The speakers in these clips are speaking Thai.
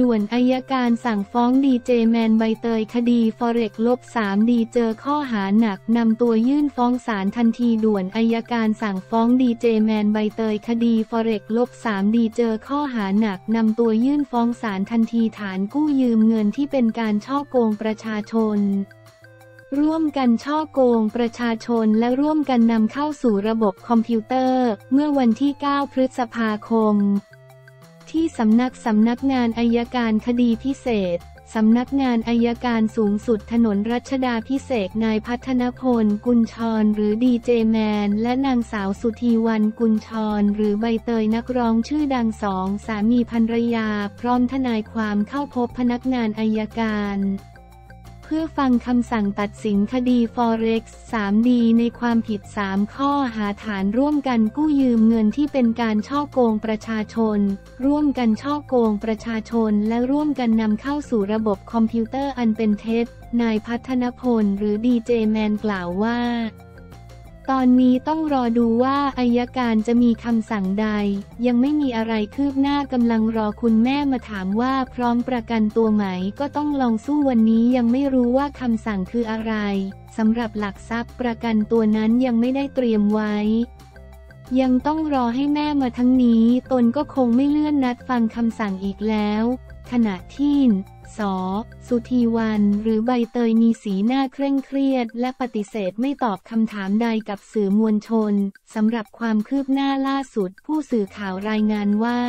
ด่วนอัยการสั่งฟ้องดีเจแมนใบเตยคดี Forex-3D เจอข้อหาหนักนำตัวยื่นฟ้องศาลทันทีด่วนอัยการสั่งฟ้องดีเจแมนใบเตยคดี Forex-3D เจอข้อหาหนักนำตัวยื่นฟ้องศาลทันทีฐานกู้ยืมเงินที่เป็นการฉ้อโกงประชาชน ร่วมกันฉ้อโกงประชาชนและร่วมกันนำเข้าสู่ระบบคอมพิวเตอร์ เมื่อวันที่ 9 พฤษภาคม ที่สำนักสำนักงานอายการคดีพิเศษสำนักงานอายการสูงสุดถนนรัชดาพิเศษนายพัฒนพล กุลชร หรือดีเจแมน และนางสาวสุธีวันกุลชร หรือใบเตยนักร้องชื่อดังสอง สามีภรรยา พร้อมทนายความเข้าพบพนักงานอายการ พื่อฟังคำสั่งตัดสินคดี Forex 3D ในความผิด 3 ข้อหาฐานร่วมกันกู้ยืมเงินที่เป็นการช่อโกงประชาชน ร่วมกันช่อโกงประชาชน และร่วมกันนำเข้าสู่ระบบคอมพิวเตอร์อันเป็นเท็จ นายพัฒนพลหรือดีเจแมนกล่าวว่า ตอนนี้ต้องรอดูว่าอายการจะมีคำสั่งใด ยังไม่มีอะไรคืบหน้ากำลังรอคุณแม่มาถามว่าพร้อมประกันตัวไหมก็ต้องลองสู้วันนี้ยังไม่รู้ว่าคำสั่งคืออะไรสำหรับหลักทรัพย์ประกันตัวนั้นยังไม่ได้เตรียมไว้ยังต้องรอให้แม่มาทั้งนี้ ตนก็คงไม่เลื่อนนัดฟังคำสั่งอีกแล้ว ขณะที่ ส สุธีวัน หรือใบเตยมีสีหน้าเคร่งเครียด และปฏิเสธไม่ตอบคำถามใดกับสื่อมวลชนสำหรับความคืบหน้าล่าสุด ผู้สื่อข่าวรายงานว่า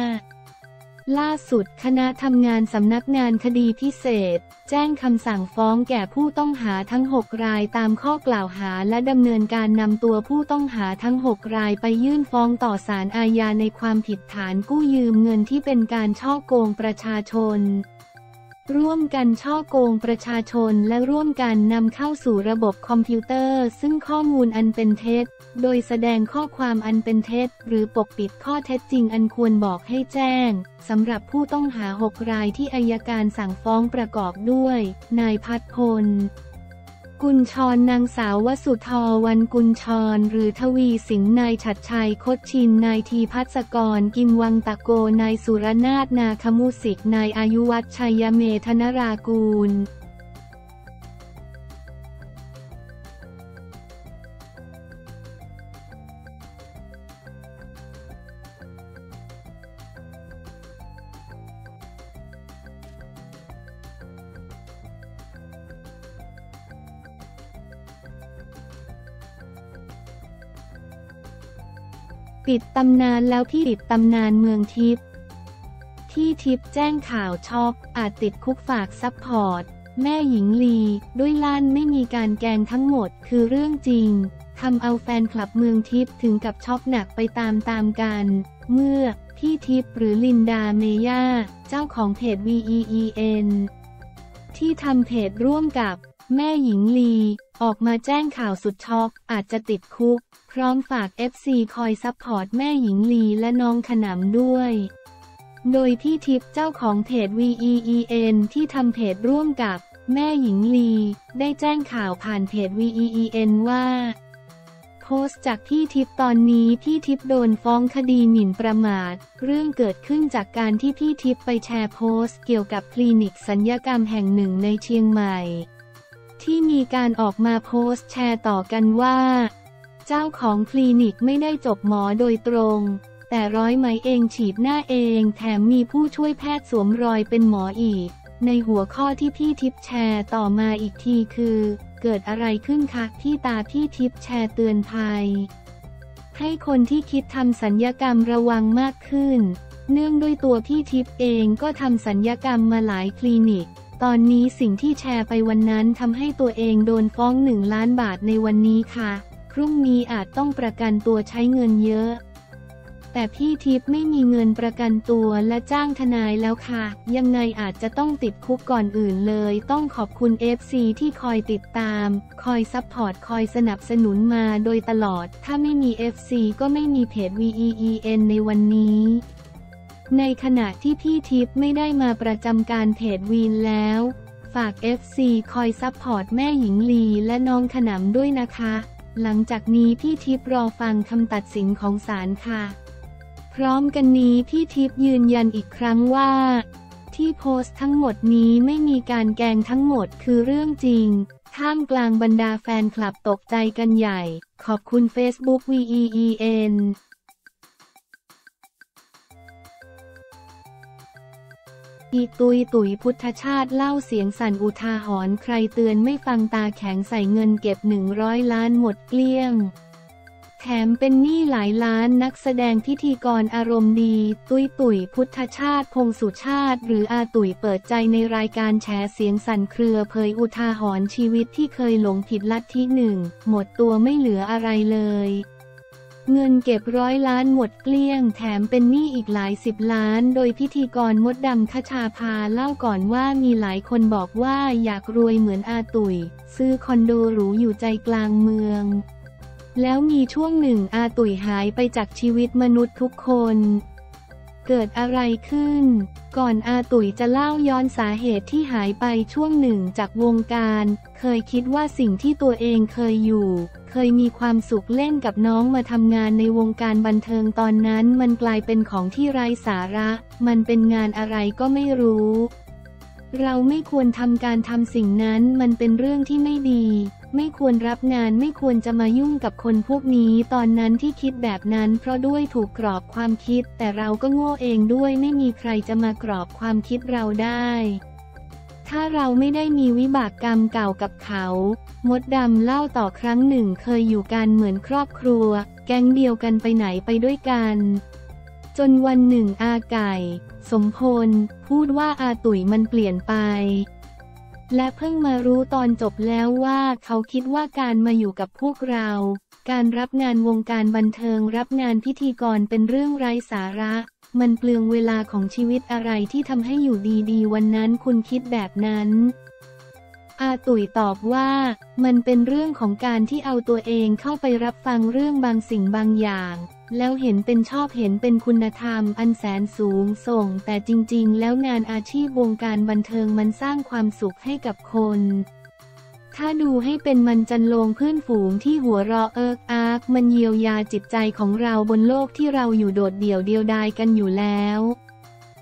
ล่าสุดคณะทำงานสำนักงานคดีพิเศษ แจ้งคำสั่งฟ้องแก่ผู้ต้องหาทั้ง 6 รายตามข้อกล่าวหาและดำเนินการนำตัวผู้ต้องหาทั้ง 6 รายไปยื่นฟ้องต่อศาลอาญาในความผิดฐานกู้ยืมเงินที่เป็นการช่อโกงประชาชน ร่วมกันช่อโกงประชาชนและร่วมกันนำเข้าสู่ระบบคอมพิวเตอร์ ซึ่งข้อมูลอันเป็นเท็จ โดยแสดงข้อความอันเป็นเท็จ หรือปกปิดข้อเท็จจริงอันควรบอกให้แจ้งสำหรับผู้ต้องหาหกรายที่อายการสั่งฟ้องประกอบด้วย นายพัฒพล กุลชรนางสาววสุธรวันกุลชร หรือทวีสิงห์นายฉัดชัยคดชินนายทีพัศกร กิมวังตะโกนายสุรนาถนาคมุสิกนายอายุวัฒชัยเมธนรากูล ปิดตำนานแล้วพี่ปิดตำนานเมืองทิพย์ที่ทิพย์แจ้งข่าวช็อกอาจติดคุกฝาก support แม่หญิงลี ด้วยลั่นไม่มีการแกงทั้งหมดคือเรื่องจริงทำเอาแฟนคลับเมืองทิพย์ถึงกับช็อกหนักไปตามตามกัน เมื่อพี่ทิพย์หรือลินดาเมย่า เจ้าของเพจ VEEN ที่ทำเพจร่วมกับ แม่หญิงลี ออกมาแจ้งข่าวสุดช็อก อาจจะติดคุก พร้อมฝาก FC คอย support แม่หญิงลีและน้องขนำด้วย โดยพี่ทิพย์เจ้าของเพจ VEEN ที่ทำเพจร่วมกับแม่หญิงลี ได้แจ้งข่าวผ่านเพจ VEEN ว่า โพสต์จากพี่ทิพย์ตอนนี้พี่ทิพย์โดนฟ้องคดีหมิ่นประมาท เรื่องเกิดขึ้นจากการที่พี่ทิพย์ไปแชร์โพสต์เกี่ยวกับคลินิกศัลยกรรมแห่งหนึ่งในเชียงใหม่ ที่มีการออกมาโพสต์แชร์ต่อกันว่า เจ้าของคลินิกไม่ได้จบหมอโดยตรง แต่ร้อยไหมเองฉีดหน้าเอง แถมมีผู้ช่วยแพทย์สวมรอยเป็นหมออีก ในหัวข้อที่พี่ทิพย์แชร์ต่อมาอีกทีคือ เกิดอะไรขึ้นคะพี่ตาพี่ทิพย์แชร์เตือนภัย ให้คนที่คิดทำสัญญกรรมระวังมากขึ้น เนื่องด้วยตัวพี่ทิพย์เองก็ทำสัญญกรรมมาหลายคลินิก ตอนนี้สิ่งที่แชร์ไปวันนั้นทำให้ตัวเองโดนฟ้องหนึ่งล้านบาทในวันนี้ค่ะ พรุ่งนี้อาจต้องประกันตัวใช้เงินเยอะ แต่พี่ทิพย์ไม่มีเงินประกันตัวและจ้างทนายแล้วค่ะ ยังไงอาจจะต้องติดคุกก่อนอื่นเลย ต้องขอบคุณ FC ที่คอยติดตาม คอย support คอยสนับสนุนมาโดยตลอด ถ้าไม่มี FC ก็ไม่มีเพจ VEEN ในวันนี้ ในขณะที่พี่ทิพย์ไม่ได้มาประจำการเพจวีนแล้ว ฝาก FC คอย support แม่หญิงลีและน้องขนำด้วยนะคะ หลังจากนี้พี่ทิพย์รอฟังคำตัดสินของศาลค่ะ พร้อมกันนี้พี่ทิพย์ยืนยันอีกครั้งว่า ที่โพสต์ทั้งหมดนี้ไม่มีการแกงทั้งหมดคือเรื่องจริงท่ามกลางบรรดาแฟนคลับตกใจกันใหญ่ ขอบคุณ Facebook VEEN อีตุยตุยพุทธชาติเล่าเสียงสั่นอุทาหรณ์ใครเตือนไม่ฟังตาแข็งใส่เงินเก็บ 100 ล้านหมดเกลี้ยง แถมเป็นหนี้หลายล้านนักแสดงพิธีกรอารมณ์ดี ตุยตุยพุทธชาติพงสุชาติ หรืออาตุยเปิดใจในรายการแฉเสียงสั่นเครือเผยอุทาหรณ์ชีวิตที่เคยหลงผิดลัทธิหนึ่งหมดตัวไม่เหลืออะไรเลย เงินเก็บร้อยล้านหมดเกลี้ยง แถมเป็นหนี้อีกหลายสิบล้าน โดยพิธีกรมดดำคชาพาเล่าก่อนว่ามีหลายคนบอกว่าอยากรวยเหมือนอาตุย ซื้อคอนโดหรูอยู่ใจกลางเมือง แล้วมีช่วงหนึ่งอาตุยหายไปจากชีวิตมนุษย์ทุกคน เกิดอะไรขึ้น ก่อนอาตุยจะเล่าย้อนสาเหตุที่หายไปช่วงหนึ่งจากวงการ เคยคิดว่าสิ่งที่ตัวเองเคยอยู่ เคยมีความสุขเล่นกับน้องมาทำงานในวงการบันเทิงตอนนั้นมันกลายเป็นของที่ไร้สาระ มันเป็นงานอะไรก็ไม่รู้ เราไม่ควรทำการทำสิ่งนั้นมันเป็นเรื่องที่ไม่ดี ไม่ควรรับงานไม่ควรจะมายุ่งกับคนพวกนี้ตอนนั้นที่คิดแบบนั้น เพราะด้วยถูกกรอบความคิด แต่เราก็โง่เองด้วยไม่มีใครจะมากรอบความคิดเราได้ ถ้าเราไม่ได้มีวิบากกรรมเก่ากับเขา มดดำเล่าต่อครั้งหนึ่งเคยอยู่กันเหมือนครอบครัว แก๊งเดียวกันไปไหนไปด้วยกัน จนวันหนึ่งอาไก่ สมพล พูดว่าอาตุ๋ยมันเปลี่ยนไป และเพิ่งมารู้ตอนจบแล้วว่าเขาคิดว่าการมาอยู่กับพวกเรา การรับงานวงการบันเทิงรับงานพิธีกรเป็นเรื่องไร้สาระ มันเปลืองเวลาของชีวิตอะไรที่ทำให้อยู่ดีๆ วันนั้นคุณคิดแบบนั้น อาตุ๋ยตอบว่า มันเป็นเรื่องของการที่เอาตัวเองเข้าไปรับฟังเรื่องบางสิ่งบางอย่าง แล้วเห็นเป็นชอบเห็นเป็นคุณธรรมอันแสนสูงส่ง แต่จริงๆ แล้วงานอาชีพวงการบันเทิงมันสร้างความสุขให้กับคน ถ้าดูให้เป็นมันจันลงเพื่อนฝูงที่หัวเราะเอิกอากมันเยียวยาจิตใจของเราบนโลกที่เราอยู่โดดเดี่ยวเดียวดายกันอยู่แล้ว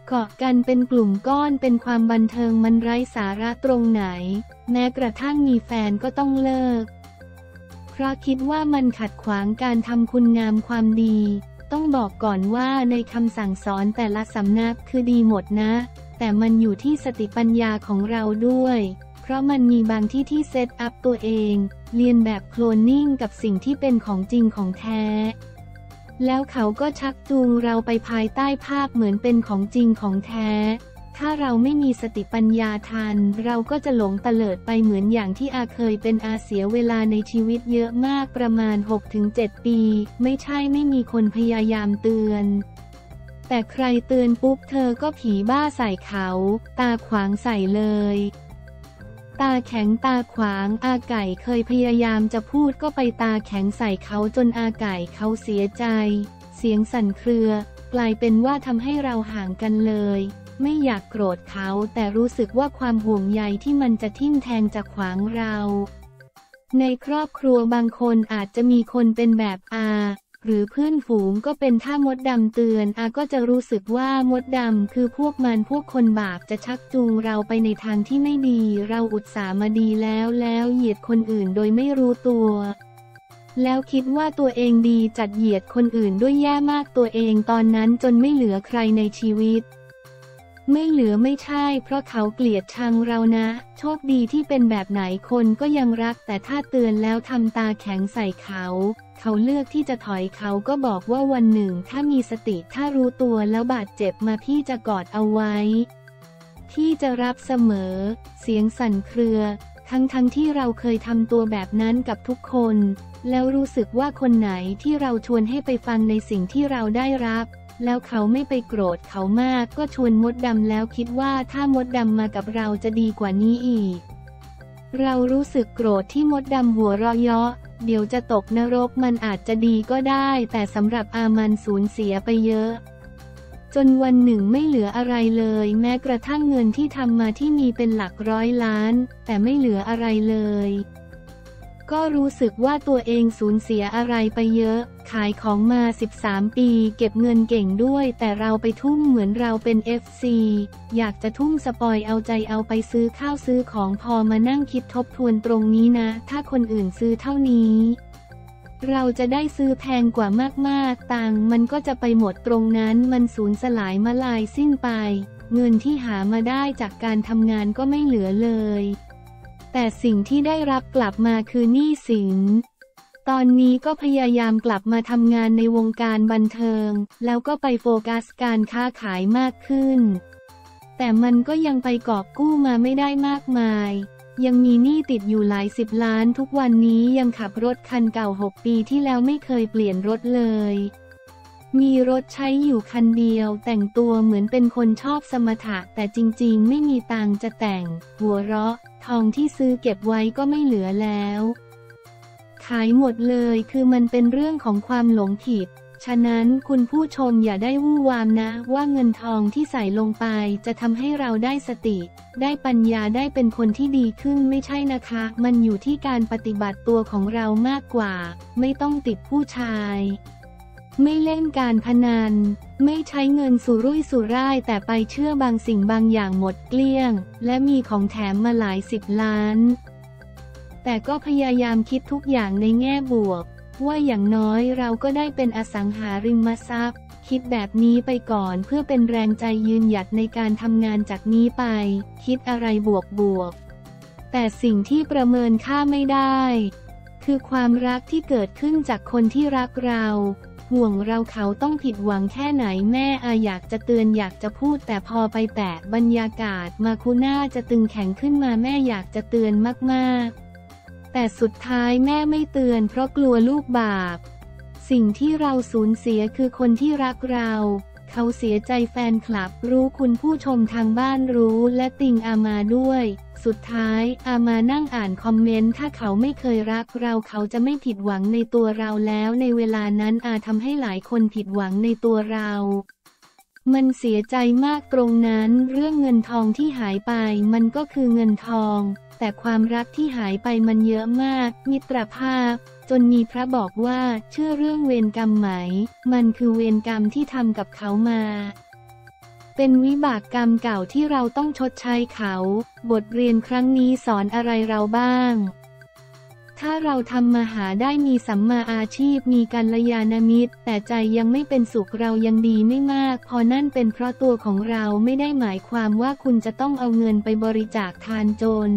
เกาะกันเป็นกลุ่มก้อนเป็นความบันเทิงมันไร้สาระตรงไหน แม้กระทั่งมีแฟนก็ต้องเลิก เพราะคิดว่ามันขัดขวางการทำคุณงามความดี ต้องบอกก่อนว่าในคำสั่งสอนแต่ละสำนักคือดีหมดนะ แต่มันอยู่ที่สติปัญญาของเราด้วย ราะมันมีบางที่ที่เซตอัพตัวเอง เรียนแบบโคลนนิ่งกับสิ่งที่เป็นของจริงของแท้ แล้วเขาก็ชักจูงเราไปภายใต้ภาพเหมือนเป็นของจริงของแท้ ถ้าเราไม่มีสติปัญญาทัน เราก็จะหลงเตลิดไปเหมือนอย่างที่อาเคยเป็นอาเสียเวลาในชีวิตเยอะมากประมาณ 6-7 ปี ไม่ใช่ไม่มีคนพยายามเตือนแต่ใครเตือนปุ๊บเธอก็ผีบ้าใส่เขา ตาขวางใส่เลย ตาแข็งตาขวางอาไก่เคยพยายามจะพูดก็ไปตาแข็งใส่เขาจนอาไก่เขาเสียใจ เสียงสั่นเครือ กลายเป็นว่าทำให้เราห่างกันเลย ไม่อยากโกรธเขาแต่รู้สึกว่าความห่วงใยที่มันจะทิ่มแทงจะขวางเรา ในครอบครัวบางคนอาจจะมีคนเป็นแบบอา หรือเพื่อนฝูงก็เป็นถ้ามดดำเตือนอาก็จะรู้สึกว่ามดดำคือพวกมันพวกคนบาปจะชักจูงเราไปในทางที่ไม่ดี เราอุตส่าห์มาดีแล้วแล้วเหยียดคนอื่นโดยไม่รู้ตัวแล้วคิดว่าตัวเองดีจัดเหยียดคนอื่นด้วยแย่มากตัวเองตอนนั้นจนไม่เหลือใครในชีวิต ไม่เหลือไม่ใช่ เพราะเขาเกลียดชังเรานะ โชคดีที่เป็นแบบไหนคนก็ยังรักแต่ถ้าเตือนแล้วทำตาแข็งใส่เขา เขาเลือกที่จะถอยเขาก็บอกว่าวันหนึ่งถ้ามีสติถ้ารู้ตัวแล้วบาดเจ็บมาพี่จะกอดเอาไว้ ที่จะรับเสมอ เสียงสั่นเครือ ทั้งทั้งที่เราเคยทำตัวแบบนั้นกับทุกคน แล้วรู้สึกว่าคนไหนที่เราชวนให้ไปฟังในสิ่งที่เราได้รับ แล้วเขาไม่ไปโกรธเขามากก็ชวนมดดำแล้วคิดว่าถ้ามดดำมากับเราจะดีกว่านี้อีก เรารู้สึกโกรธที่มดดำหัวเราะเยาะเดี๋ยวจะตกนรกมันอาจจะดีก็ได้ แต่สำหรับอามันสูญเสียไปเยอะ จนวันหนึ่งไม่เหลืออะไรเลย แม้กระทั่งเงินที่ทำมาที่มีเป็นหลักร้อยล้าน แต่ไม่เหลืออะไรเลย ก็รู้สึกว่าตัวเองสูญเสียอะไรไปเยอะ ขายของมา 13 ปี เก็บเงินเก่งด้วย แต่เราไปทุ่มเหมือนเราเป็น FC อยากจะทุ่มสปอยเอาใจเอาไปซื้อข้าวซื้อของพอมานั่งคิดทบทวนตรงนี้นะ ถ้าคนอื่นซื้อเท่านี้ เราจะได้ซื้อแพงกว่ามากๆ ตังมันก็จะไปหมดตรงนั้นมันสูญสลายมาลายสิ้นไป เงินที่หามาได้จากการทำงานก็ไม่เหลือเลย แต่สิ่งที่ได้รับกลับมาคือหนี้สิน ตอนนี้ก็พยายามกลับมาทำงานในวงการบันเทิง แล้วก็ไปโฟกัสการค้าขายมากขึ้น แต่มันก็ยังไปกอบกู้มาไม่ได้มากมาย ยังมีหนี้ติดอยู่หลายสิบล้านทุกวันนี้ยังขับรถคันเก่าหกปีที่แล้วไม่เคยเปลี่ยนรถเลย มีรถใช้อยู่คันเดียว แต่งตัวเหมือนเป็นคนชอบสมถะแต่จริงๆ ไม่มีตังจะแต่ง หัวเราะ ทองที่ซื้อเก็บไว้ก็ไม่เหลือแล้ว ขายหมดเลยคือมันเป็นเรื่องของความหลงผิด ฉะนั้นคุณผู้ชมอย่าได้วู่วามนะ ว่าเงินทองที่ใส่ลงไปจะทำให้เราได้สติ ได้ปัญญาได้เป็นคนที่ดีขึ้นไม่ใช่นะคะ มันอยู่ที่การปฏิบัติตัวของเรามากกว่า ไม่ต้องติดผู้ชาย ไม่เล่นการพนัน ไม่ใช้เงินสุรุ่ยสุร่ายแต่ไปเชื่อบางสิ่งบางอย่างหมดเกลี้ยง และมีของแถมมาหลายสิบล้าน แต่ก็พยายามคิดทุกอย่างในแง่บวก ว่าอย่างน้อยเราก็ได้เป็นอสังหาริมทรัพย์ คิดแบบนี้ไปก่อนเพื่อเป็นแรงใจยืนหยัดในการทำงานจากนี้ไป คิดอะไรบวกบวก แต่สิ่งที่ประเมินค่าไม่ได้ คือความรักที่เกิดขึ้นจากคนที่รักเรา ห่วงเราเขาต้องผิดหวังแค่ไหนแม่อาอยากจะเตือนอยากจะพูดแต่พอไปแตะบรรยากาศมาคูน่าจะตึงแข็งขึ้นมาแม่อยากจะเตือนมากๆ แต่สุดท้ายแม่ไม่เตือนเพราะกลัวลูกบาป สิ่งที่เราสูญเสียคือคนที่รักเรา เขาเสียใจแฟนคลับรู้คุณผู้ชมทางบ้านรู้และติงอามาด้วย สุดท้าย อามานั่งอ่านคอมเมนต์ถ้าเขาไม่เคยรักเราเขาจะไม่ผิดหวังในตัวเราแล้วในเวลานั้นอาทำให้หลายคนผิดหวังในตัวเรา มันเสียใจมากตรงนั้นเรื่องเงินทองที่หายไปมันก็คือเงินทอง แต่ความรักที่หายไปมันเยอะมาก มิตรภาพ จนมีพระบอกว่าเชื่อเรื่องเวรกรรมไหม มันคือเวรกรรมที่ทำกับเขามา เป็นวิบากกรรมเก่าที่เราต้องชดใช้เขา บทเรียนครั้งนี้สอนอะไรเราบ้าง ถ้าเราทำมาหาได้มีสัมมาอาชีพมีกัลยาณมิตร แต่ใจยังไม่เป็นสุขเรายังดีไม่มาก พอนั่นเป็นเพราะตัวของเราไม่ได้หมายความว่าคุณจะต้องเอาเงินไปบริจาคทานจน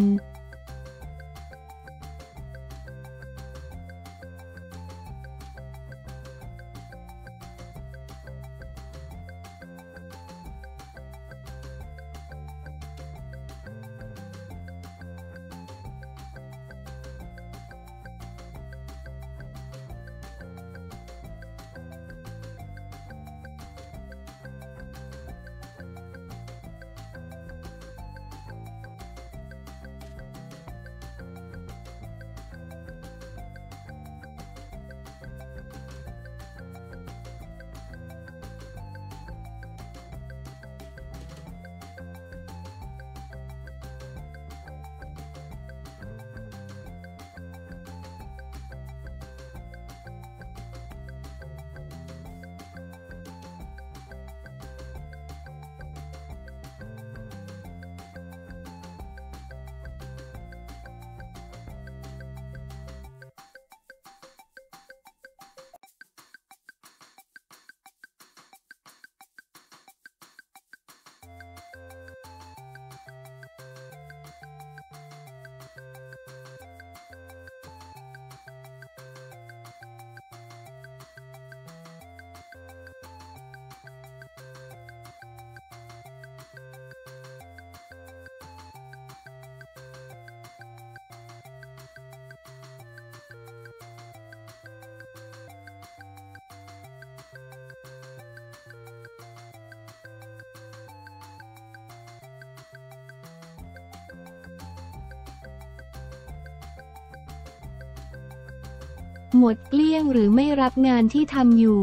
หมดเกลี้ยงหรือไม่รับงานที่ทำอยู่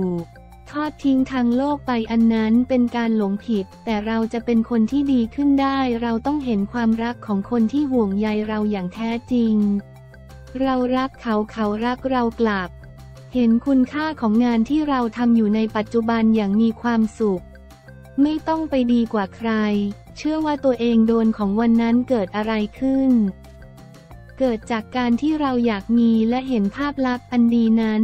ทอดทิ้งทางโลกไปอันนั้นเป็นการหลงผิด แต่เราจะเป็นคนที่ดีขึ้นได้ เราต้องเห็นความรักของคนที่ห่วงใยเราอย่างแท้จริง เรารักเขาเขารักเรากลับ เห็นคุณค่าของงานที่เราทำอยู่ในปัจจุบันอย่างมีความสุข ไม่ต้องไปดีกว่าใคร เชื่อว่าตัวเองโดนของวันนั้นเกิดอะไรขึ้น เกิดจากการที่เราอยากมีและเห็นภาพลักษณ์อันดีนั้น